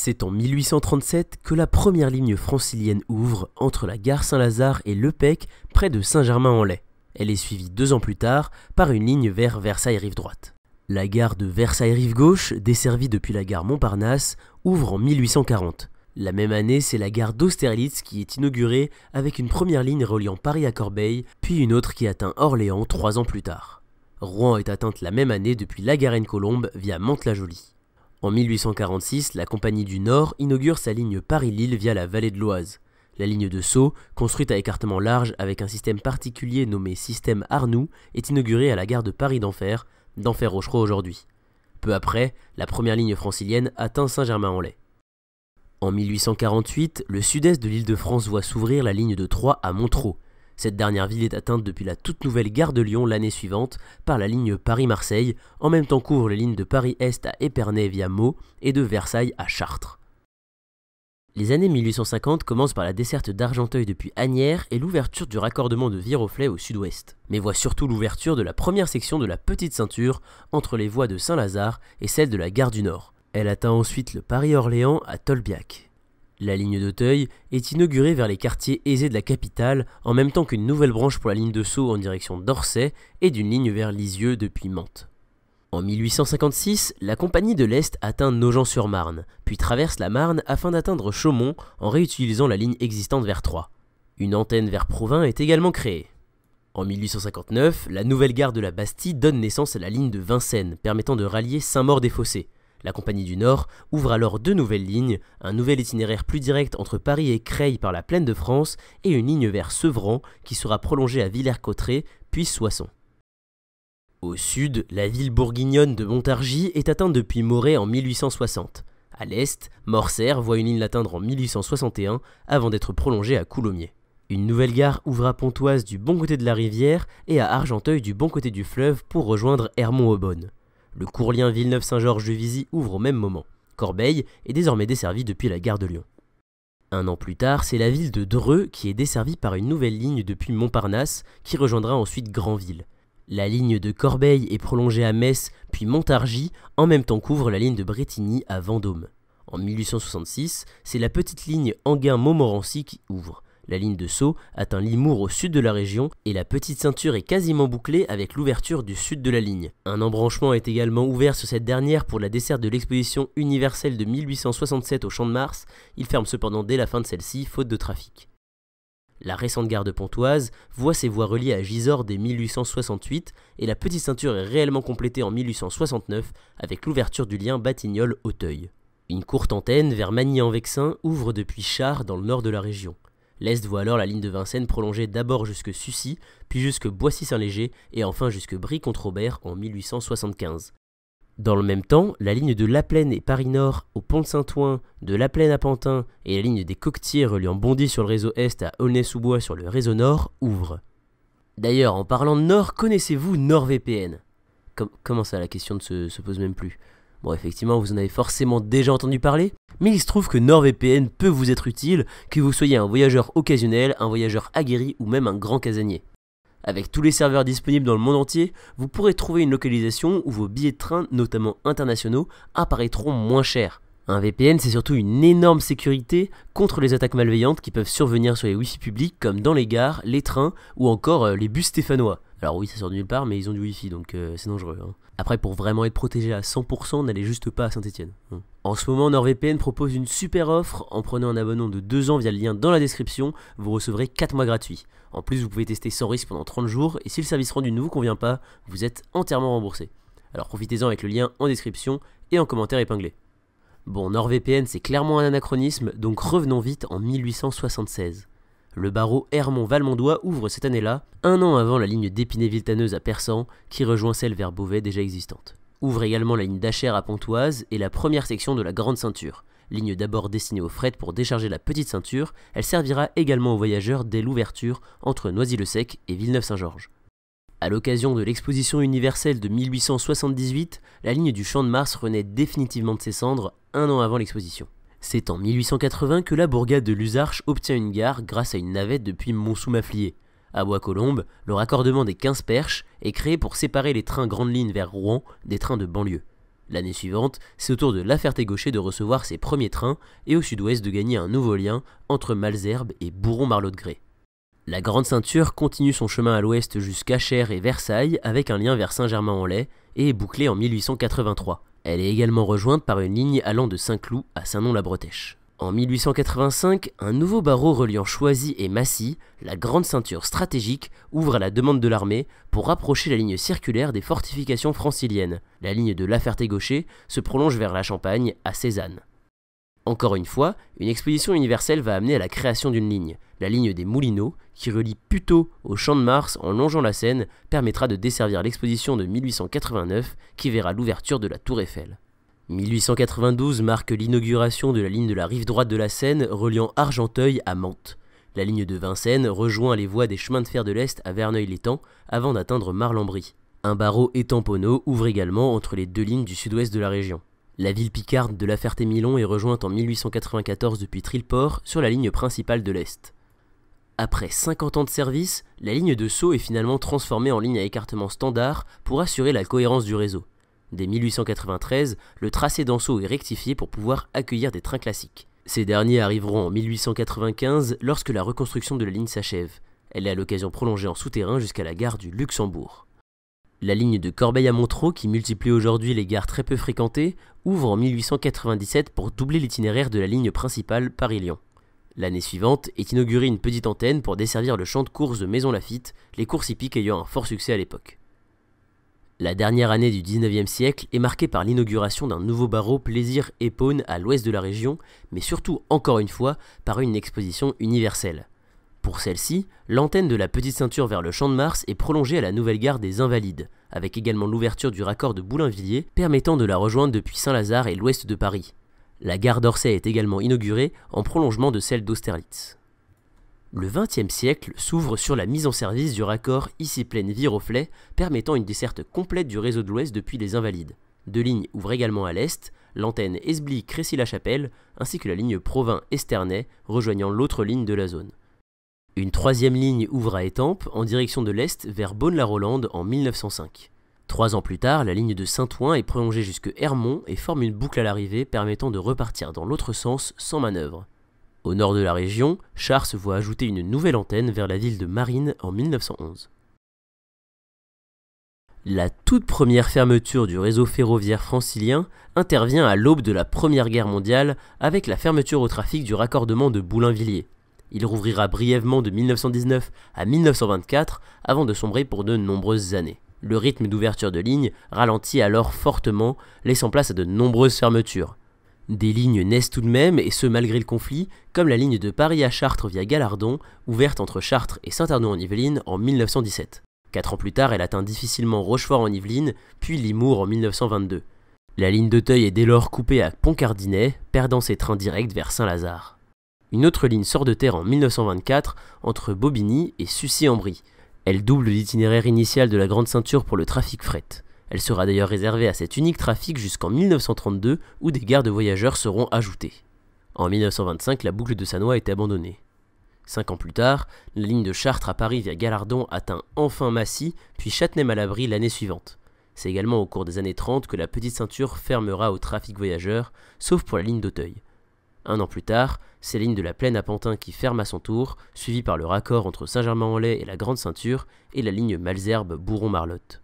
C'est en 1837 que la première ligne francilienne ouvre entre la gare Saint-Lazare et Le Pec, près de Saint-Germain-en-Laye. Elle est suivie deux ans plus tard par une ligne vers Versailles-Rive droite. La gare de Versailles-Rive gauche, desservie depuis la gare Montparnasse, ouvre en 1840. La même année, c'est la gare d'Austerlitz qui est inaugurée avec une première ligne reliant Paris à Corbeil, puis une autre qui atteint Orléans trois ans plus tard. Rouen est atteinte la même année depuis la Garenne-Colombe via Mantes-la-Jolie. En 1846, la Compagnie du Nord inaugure sa ligne Paris-Lille via la vallée de l'Oise. La ligne de Sceaux, construite à écartement large avec un système particulier nommé système Arnoux, est inaugurée à la gare de Paris d'Enfer, d'Enfer Rochereau aujourd'hui. Peu après, la première ligne francilienne atteint Saint-Germain-en-Laye. En 1848, le sud-est de l'île de France voit s'ouvrir la ligne de Troyes à Montreux. Cette dernière ville est atteinte depuis la toute nouvelle gare de Lyon l'année suivante par la ligne Paris-Marseille, en même temps qu'ouvre les lignes de Paris-Est à Épernay via Meaux et de Versailles à Chartres. Les années 1850 commencent par la desserte d'Argenteuil depuis Agnières et l'ouverture du raccordement de Viroflay au sud-ouest, mais voit surtout l'ouverture de la première section de la Petite Ceinture entre les voies de Saint-Lazare et celle de la gare du Nord. Elle atteint ensuite le Paris-Orléans à Tolbiac. La ligne d'Auteuil est inaugurée vers les quartiers aisés de la capitale, en même temps qu'une nouvelle branche pour la ligne de Sceaux en direction d'Orsay et d'une ligne vers Lisieux depuis Mantes. En 1856, la Compagnie de l'Est atteint Nogent-sur-Marne, puis traverse la Marne afin d'atteindre Chaumont en réutilisant la ligne existante vers Troyes. Une antenne vers Provins est également créée. En 1859, la nouvelle gare de la Bastille donne naissance à la ligne de Vincennes, permettant de rallier Saint-Maur-des-Fossés. La Compagnie du Nord ouvre alors deux nouvelles lignes, un nouvel itinéraire plus direct entre Paris et Creil par la plaine de France et une ligne vers Sevran qui sera prolongée à Villers-Cotterêts puis Soissons. Au sud, la ville bourguignonne de Montargis est atteinte depuis Moret en 1860. À l'est, Morcerf voit une ligne l'atteindre en 1861 avant d'être prolongée à Coulommiers. Une nouvelle gare ouvre à Pontoise du bon côté de la rivière et à Argenteuil du bon côté du fleuve pour rejoindre Hermont-Aubonne. Le courlien Villeneuve-Saint-Georges de Vizy ouvre au même moment. Corbeil est désormais desservie depuis la gare de Lyon. Un an plus tard, c'est la ville de Dreux qui est desservie par une nouvelle ligne depuis Montparnasse qui rejoindra ensuite Granville. La ligne de Corbeil est prolongée à Metz puis Montargis en même temps qu'ouvre la ligne de Bretigny à Vendôme. En 1866, c'est la petite ligne Anguin-Montmorency qui ouvre. La ligne de Sceaux atteint Limours au sud de la région et la petite ceinture est quasiment bouclée avec l'ouverture du sud de la ligne. Un embranchement est également ouvert sur cette dernière pour la desserte de l'exposition universelle de 1867 au Champ de Mars. Il ferme cependant dès la fin de celle-ci, faute de trafic. La récente gare de Pontoise voit ses voies reliées à Gisors dès 1868 et la petite ceinture est réellement complétée en 1869 avec l'ouverture du lien Batignolles-Auteuil. Une courte antenne vers Magny-en-Vexin ouvre depuis Char dans le nord de la région. L'Est voit alors la ligne de Vincennes prolonger d'abord jusque Sucy, puis jusque Boissy-Saint-Léger et enfin jusque Brie-contre-Robert en 1875. Dans le même temps, la ligne de La Plaine et Paris-Nord au pont de Saint-Ouen, de La Plaine à Pantin et la ligne des Coquetiers reliant Bondy sur le réseau Est à Aulnay-sous-Bois sur le réseau Nord ouvrent. D'ailleurs, en parlant de Nord, connaissez-vous NordVPN Comment ça, la question ne se pose même plus. Bon, effectivement, vous en avez forcément déjà entendu parler, mais il se trouve que NordVPN peut vous être utile, que vous soyez un voyageur occasionnel, un voyageur aguerri ou même un grand casanier. Avec tous les serveurs disponibles dans le monde entier, vous pourrez trouver une localisation où vos billets de train, notamment internationaux, apparaîtront moins chers. Un VPN, c'est surtout une énorme sécurité contre les attaques malveillantes qui peuvent survenir sur les Wi-Fi publics comme dans les gares, les trains ou encore euh, les bus stéphanois. Alors oui, ça sort de nulle part, mais ils ont du Wi-Fi, donc euh, c'est dangereux. Hein. Après, pour vraiment être protégé à 100%, n'allez juste pas à Saint-Etienne. Hein. En ce moment, NordVPN propose une super offre. En prenant un abonnement de 2 ans via le lien dans la description, vous recevrez 4 mois gratuits. En plus, vous pouvez tester sans risque pendant 30 jours, et si le service rendu ne vous convient pas, vous êtes entièrement remboursé. Alors profitez-en avec le lien en description et en commentaire épinglé. Bon, NordVPN c'est clairement un anachronisme, donc revenons vite en 1876. Le barreau Hermont-Valmondois ouvre cette année-là, un an avant la ligne d'Épinay-Villetaneuse à Persan, qui rejoint celle vers Beauvais déjà existante. Ouvre également la ligne d'Achères à Pontoise et la première section de la Grande Ceinture. Ligne d'abord destinée aux fret pour décharger la petite ceinture, elle servira également aux voyageurs dès l'ouverture entre Noisy-le-Sec et Villeneuve-Saint-Georges. À l'occasion de l'exposition universelle de 1878, la ligne du Champ de Mars renaît définitivement de ses cendres un an avant l'exposition. C'est en 1880 que la bourgade de Luzarches obtient une gare grâce à une navette depuis Mont-sous-Maflier. À Bois-Colombes, le raccordement des 15 perches est créé pour séparer les trains grandes lignes vers Rouen des trains de banlieue. L'année suivante, c'est au tour de La Ferté-Gaucher de recevoir ses premiers trains et au sud-ouest de gagner un nouveau lien entre Malzerbe et Bourron-Marlot-de-Grès. La Grande Ceinture continue son chemin à l'ouest jusqu'à Cher et Versailles avec un lien vers Saint-Germain-en-Laye et est bouclée en 1883. Elle est également rejointe par une ligne allant de Saint-Cloud à Saint-Nom-la-Bretèche. En 1885, un nouveau barreau reliant Choisy et Massy, la grande ceinture stratégique, ouvre à la demande de l'armée pour rapprocher la ligne circulaire des fortifications franciliennes. La ligne de La Ferté-Gaucher se prolonge vers la Champagne, à Cézanne. Encore une fois, une exposition universelle va amener à la création d'une ligne. La ligne des Moulineaux, qui relie Puteaux au Champ de Mars en longeant la Seine, permettra de desservir l'exposition de 1889 qui verra l'ouverture de la Tour Eiffel. 1892 marque l'inauguration de la ligne de la rive droite de la Seine reliant Argenteuil à Mantes. La ligne de Vincennes rejoint les voies des chemins de fer de l'Est à Verneuil-l'Étang avant d'atteindre Marlambry. Un barreau étamponneau ouvre également entre les deux lignes du sud-ouest de la région. La ville picarde de La Ferté-Milon est rejointe en 1894 depuis Trilport sur la ligne principale de l'Est. Après 50 ans de service, la ligne de Sceaux est finalement transformée en ligne à écartement standard pour assurer la cohérence du réseau. Dès 1893, le tracé d'Anceau est rectifié pour pouvoir accueillir des trains classiques. Ces derniers arriveront en 1895 lorsque la reconstruction de la ligne s'achève. Elle est à l'occasion prolongée en souterrain jusqu'à la gare du Luxembourg. La ligne de Corbeil à Montreux, qui multiplie aujourd'hui les gares très peu fréquentées, ouvre en 1897 pour doubler l'itinéraire de la ligne principale Paris-Lyon. L'année suivante est inaugurée une petite antenne pour desservir le champ de courses de Maison Lafitte, les courses hippiques ayant un fort succès à l'époque. La dernière année du 19e siècle est marquée par l'inauguration d'un nouveau barreau Plaisir Épône à l'ouest de la région, mais surtout, encore une fois, par une exposition universelle. Pour celle-ci, l'antenne de la Petite Ceinture vers le Champ de Mars est prolongée à la nouvelle gare des Invalides, avec également l'ouverture du raccord de Boulainvilliers permettant de la rejoindre depuis Saint-Lazare et l'ouest de Paris. La gare d'Orsay est également inaugurée en prolongement de celle d'Austerlitz. Le XXe siècle s'ouvre sur la mise en service du raccord ici plaine viroflay permettant une desserte complète du réseau de l'Ouest depuis les Invalides. Deux lignes ouvrent également à l'Est, l'antenne Esbly-Crécy-la-Chapelle, ainsi que la ligne Provins-Esternay, rejoignant l'autre ligne de la zone. Une troisième ligne ouvre à Étampes, en direction de l'Est, vers Beaune-la-Rolande en 1905. Trois ans plus tard, la ligne de Saint-Ouen est prolongée jusque Hermont et forme une boucle à l'arrivée permettant de repartir dans l'autre sens sans manœuvre. Au nord de la région, Char voit ajouter une nouvelle antenne vers la ville de Marine en 1911. La toute première fermeture du réseau ferroviaire francilien intervient à l'aube de la Première Guerre mondiale avec la fermeture au trafic du raccordement de Boulainvilliers. Il rouvrira brièvement de 1919 à 1924 avant de sombrer pour de nombreuses années. Le rythme d'ouverture de lignes ralentit alors fortement, laissant place à de nombreuses fermetures. Des lignes naissent tout de même, et ce malgré le conflit, comme la ligne de Paris à Chartres via Galardon, ouverte entre Chartres et Saint-Arnaud-en-Yvelines en 1917. Quatre ans plus tard, elle atteint difficilement Rochefort en Yvelines, puis Limours en 1922. La ligne d'Auteuil est dès lors coupée à Pont-Cardinet, perdant ses trains directs vers Saint-Lazare. Une autre ligne sort de terre en 1924 entre Bobigny et Sucy-en-Brie. Elle double l'itinéraire initial de la Grande Ceinture pour le trafic fret. Elle sera d'ailleurs réservée à cet unique trafic jusqu'en 1932 où des gares de voyageurs seront ajoutées. En 1925, la boucle de Sanois est abandonnée. Cinq ans plus tard, la ligne de Chartres à Paris via Galardon atteint enfin Massy, puis Châtenay-Malabry l'année suivante. C'est également au cours des années 30 que la petite ceinture fermera au trafic voyageur, sauf pour la ligne d'Auteuil. Un an plus tard, ligne de la Plaine à Pantin qui ferme à son tour, suivie par le raccord entre Saint-Germain-en-Laye et la Grande Ceinture, et la ligne Malzerbe-Bourron-Marlotte.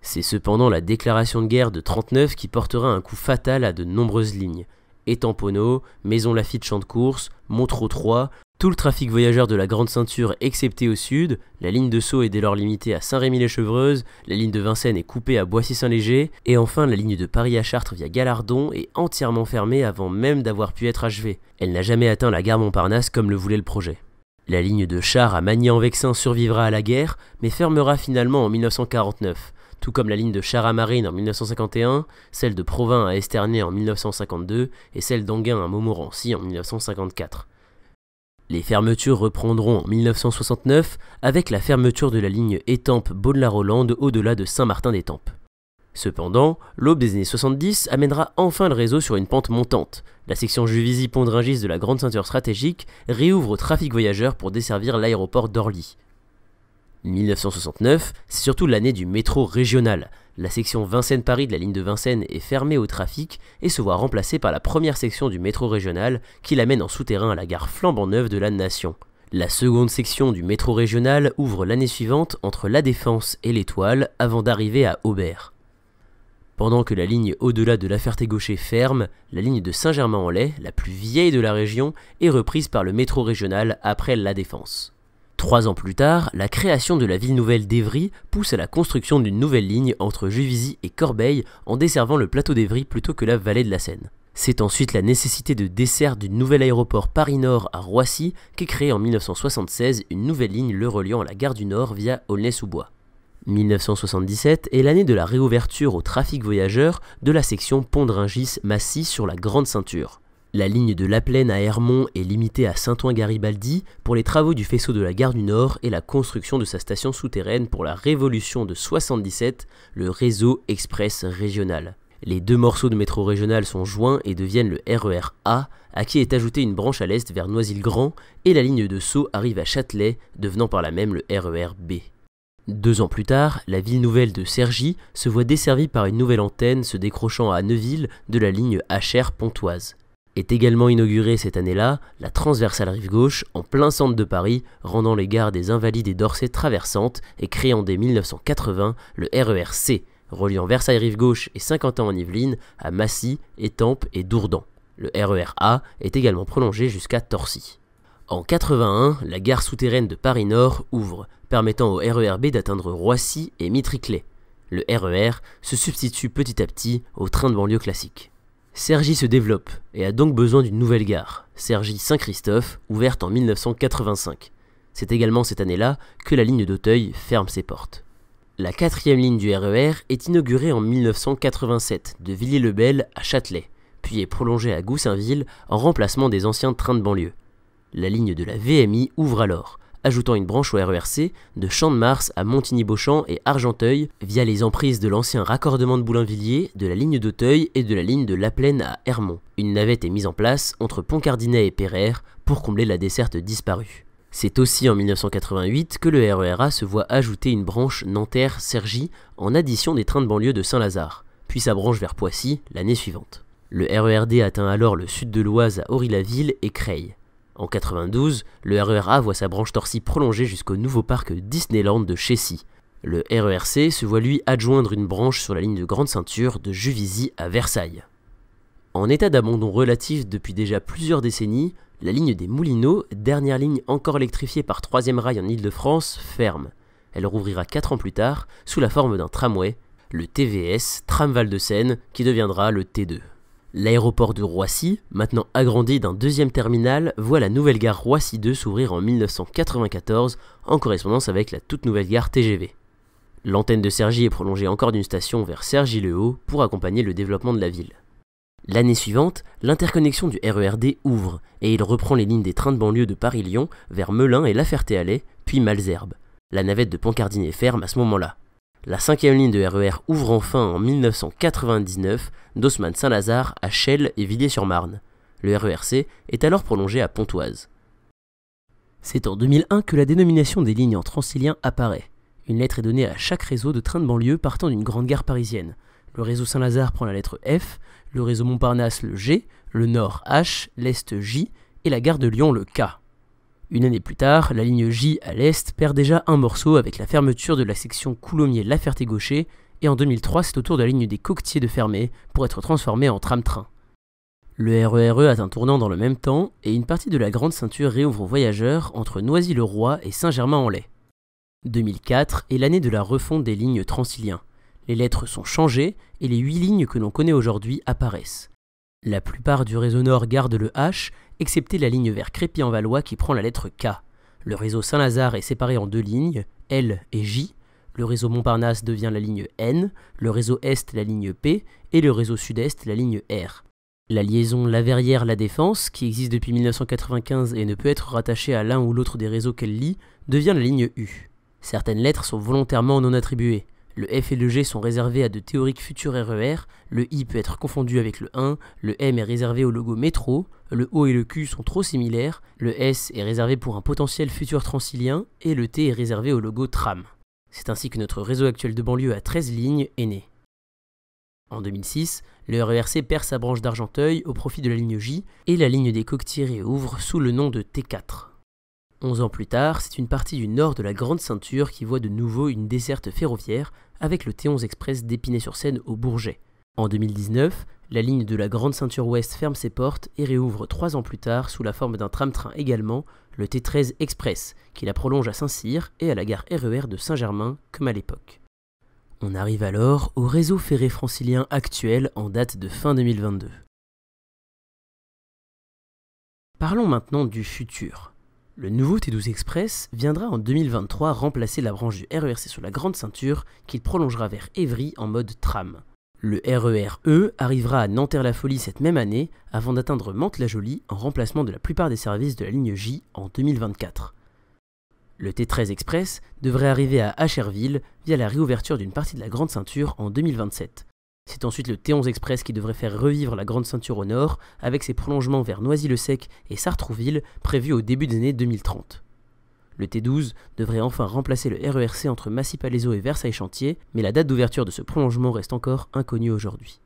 C'est cependant la déclaration de guerre de 39 qui portera un coup fatal à de nombreuses lignes. Étamponneau, Maison Lafitte Champ de Course, Montreux 3, tout le trafic voyageur de la Grande Ceinture excepté au sud, la ligne de Sceaux est dès lors limitée à Saint-Rémy-les-Chevreuses, la ligne de Vincennes est coupée à Boissy-Saint-Léger, et enfin la ligne de Paris à Chartres via Galardon est entièrement fermée avant même d'avoir pu être achevée. Elle n'a jamais atteint la gare Montparnasse comme le voulait le projet. La ligne de Char à Magny-en-Vexin survivra à la guerre, mais fermera finalement en 1949 tout comme la ligne de Charamarine en 1951, celle de Provins à Esternay en 1952 et celle d'Anguin à Montmorency en 1954. Les fermetures reprendront en 1969 avec la fermeture de la ligne Étampes-Baudelaire-Hollande au-delà de Saint-Martin-d'Étampes. Cependant, l'aube des années 70 amènera enfin le réseau sur une pente montante. La section Juvisy-Pont-Dringis de la Grande Ceinture Stratégique réouvre au trafic voyageur pour desservir l'aéroport d'Orly. 1969, c'est surtout l'année du métro régional. La section Vincennes-Paris de la ligne de Vincennes est fermée au trafic et se voit remplacée par la première section du métro régional qui l'amène en souterrain à la gare flambant neuve de la Nation. La seconde section du métro régional ouvre l'année suivante entre La Défense et l'Étoile avant d'arriver à Aubert. Pendant que la ligne au-delà de La Ferté-Gaucher ferme, la ligne de Saint-Germain-en-Laye, la plus vieille de la région, est reprise par le métro régional après La Défense. Trois ans plus tard, la création de la ville nouvelle d'Evry pousse à la construction d'une nouvelle ligne entre Juvisy et Corbeil en desservant le plateau d'Evry plutôt que la vallée de la Seine. C'est ensuite la nécessité de dessert du nouvel aéroport Paris-Nord à Roissy qu'est créée en 1976 une nouvelle ligne le reliant à la gare du Nord via Aulnay-sous-Bois. 1977 est l'année de la réouverture au trafic voyageur de la section pont de Ringis-Massy sur la Grande Ceinture. La ligne de La Plaine à Hermont est limitée à Saint-Ouen-Garibaldi pour les travaux du faisceau de la gare du Nord et la construction de sa station souterraine pour la révolution de 77, le réseau express régional. Les deux morceaux de métro régional sont joints et deviennent le RER A, à qui est ajoutée une branche à l'est vers Noisy-le-Grand, et la ligne de Sceaux arrive à Châtelet, devenant par là même le RER B. Deux ans plus tard, la ville nouvelle de Cergy se voit desservie par une nouvelle antenne se décrochant à Neuville de la ligne HR Pontoise. Est également inaugurée cette année-là la transversale rive gauche en plein centre de Paris, rendant les gares des Invalides et d'Orsay traversantes et créant dès 1980 le RER C, reliant Versailles rive gauche et Saint-Quentin en Yvelines à Massy, Étampes et Dourdan. Le RER A est également prolongé jusqu'à Torcy. En 81, la gare souterraine de Paris-Nord ouvre, permettant au RERB d'atteindre Roissy et Mitriclé. Le RER se substitue petit à petit au train de banlieue classique. Cergy se développe et a donc besoin d'une nouvelle gare, Cergy-Saint-Christophe, ouverte en 1985. C'est également cette année-là que la ligne d'Auteuil ferme ses portes. La quatrième ligne du RER est inaugurée en 1987 de Villiers-le-Bel à Châtelet, puis est prolongée à Goussainville en remplacement des anciens trains de banlieue. La ligne de la VMI ouvre alors, ajoutant une branche au RERC de Champ-de-Mars à Montigny-Beauchamp et Argenteuil via les emprises de l'ancien raccordement de Boulainvilliers, de la ligne d'Auteuil et de la ligne de La Plaine à Hermont. Une navette est mise en place entre Pont-Cardinet et Péraire pour combler la desserte disparue. C'est aussi en 1988 que le RERA se voit ajouter une branche Nanterre-Cergy en addition des trains de banlieue de Saint-Lazare, puis sa branche vers Poissy l'année suivante. Le RERD atteint alors le sud de l'Oise à Aury-la-Ville et Creil. En 92, le RERA voit sa branche Torcy prolongée jusqu'au nouveau parc Disneyland de Chessy. Le RERC se voit lui adjoindre une branche sur la ligne de grande ceinture de Juvisy à Versailles. En état d'abandon relatif depuis déjà plusieurs décennies, la ligne des Moulineaux, dernière ligne encore électrifiée par Troisième Rail en Ile-de-France, ferme. Elle rouvrira 4 ans plus tard sous la forme d'un tramway, le TVS, Tramval de Seine, qui deviendra le T2. L'aéroport de Roissy, maintenant agrandi d'un deuxième terminal, voit la nouvelle gare Roissy 2 s'ouvrir en 1994 en correspondance avec la toute nouvelle gare TGV. L'antenne de Cergy est prolongée encore d'une station vers Cergy-le-Haut pour accompagner le développement de la ville. L'année suivante, l'interconnexion du RERD ouvre et il reprend les lignes des trains de banlieue de Paris-Lyon vers Melun et La Ferté-Alais, puis Malzerbe. La navette de Pont-Cardinet ferme à ce moment-là. La cinquième ligne de RER e ouvre enfin en 1999 d'Haussmann-Saint-Lazare à Chelles et Villiers-sur-Marne. Le RERC est alors prolongé à Pontoise. C'est en 2001 que la dénomination des lignes en transilien apparaît. Une lettre est donnée à chaque réseau de trains de banlieue partant d'une grande gare parisienne. Le réseau Saint-Lazare prend la lettre F, le réseau Montparnasse le G, le Nord H, l'Est J et la gare de Lyon le K. Une année plus tard, la ligne J à l'est perd déjà un morceau avec la fermeture de la section Coulommiers-La Ferté-Gaucher, et en 2003 c'est au tour de la ligne des Coquetiers de fermer pour être transformée en tram-train. Le RERE e a un tournant dans le même temps et une partie de la grande ceinture réouvre aux voyageurs entre Noisy-le-Roi et Saint-Germain-en-Laye. 2004 est l'année de la refonte des lignes transiliens. Les lettres sont changées et les huit lignes que l'on connaît aujourd'hui apparaissent. La plupart du réseau nord garde le H, excepté la ligne vers Crépy-en-Valois qui prend la lettre K. Le réseau Saint-Lazare est séparé en deux lignes, L et J. Le réseau Montparnasse devient la ligne N, le réseau Est la ligne P et le réseau Sud-Est la ligne R. La liaison La Verrière-La Défense, qui existe depuis 1995 et ne peut être rattachée à l'un ou l'autre des réseaux qu'elle lie, devient la ligne U. Certaines lettres sont volontairement non attribuées. Le F et le G sont réservés à de théoriques futurs RER, le I peut être confondu avec le 1, le M est réservé au logo métro, le O et le Q sont trop similaires, le S est réservé pour un potentiel futur transilien et le T est réservé au logo tram. C'est ainsi que notre réseau actuel de banlieue à 13 lignes est né. En 2006, le RERC perd sa branche d'Argenteuil au profit de la ligne J et la ligne des Coquetiers ouvre sous le nom de T4. Onze ans plus tard, c'est une partie du nord de la Grande Ceinture qui voit de nouveau une desserte ferroviaire avec le T11 Express d'Épinay-sur-Seine au Bourget. En 2019, la ligne de la Grande Ceinture Ouest ferme ses portes et réouvre trois ans plus tard sous la forme d'un tram-train également, le T13 Express, qui la prolonge à Saint-Cyr et à la gare RER e de Saint-Germain comme à l'époque. On arrive alors au réseau ferré francilien actuel en date de fin 2022. Parlons maintenant du futur. Le nouveau T12 Express viendra en 2023 remplacer la branche du RERC sur la grande ceinture qu'il prolongera vers Évry en mode tram. Le RERE e arrivera à Nanterre-la-Folie cette même année avant d'atteindre Mantes-la-Jolie en remplacement de la plupart des services de la ligne J en 2024. Le T13 Express devrait arriver à Acherville via la réouverture d'une partie de la grande ceinture en 2027. C'est ensuite le T11 Express qui devrait faire revivre la Grande Ceinture au nord, avec ses prolongements vers Noisy-le-Sec et Sartrouville prévus au début des années 2030. Le T12 devrait enfin remplacer le RERC entre Massy-Palaiseau et Versailles-Chantier, mais la date d'ouverture de ce prolongement reste encore inconnue aujourd'hui.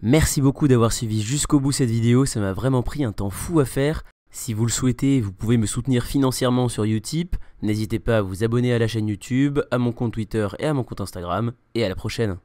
Merci beaucoup d'avoir suivi jusqu'au bout cette vidéo, ça m'a vraiment pris un temps fou à faire. Si vous le souhaitez, vous pouvez me soutenir financièrement sur Utip. N'hésitez pas à vous abonner à la chaîne YouTube, à mon compte Twitter et à mon compte Instagram. Et à la prochaine